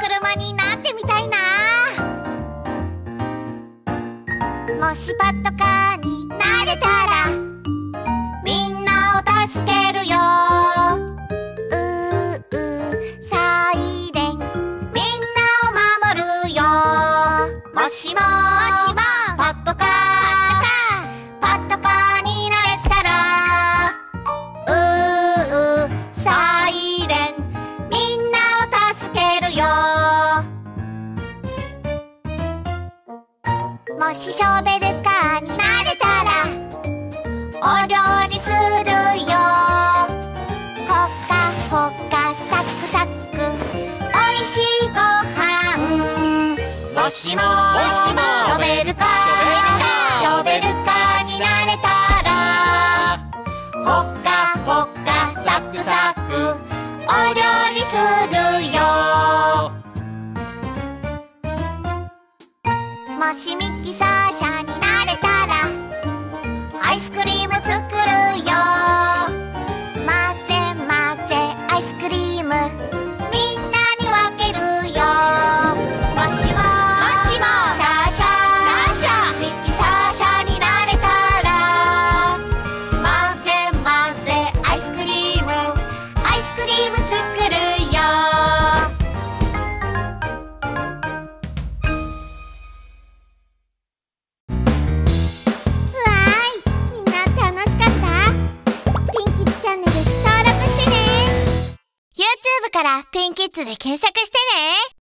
車になってみたいな。もしパッドカーになれたらみんなを助けるよ。ううサイレン。みんなを守るよ。もしももしショベルカーになれたらお料理するよ。ほかほかサクサクおいしいごはんもしもショベルカー。ショベルカーになれたらほかほかサクサクお料理するよしミキサー車になれたら。アイスクリームからピンキッズで検索してね。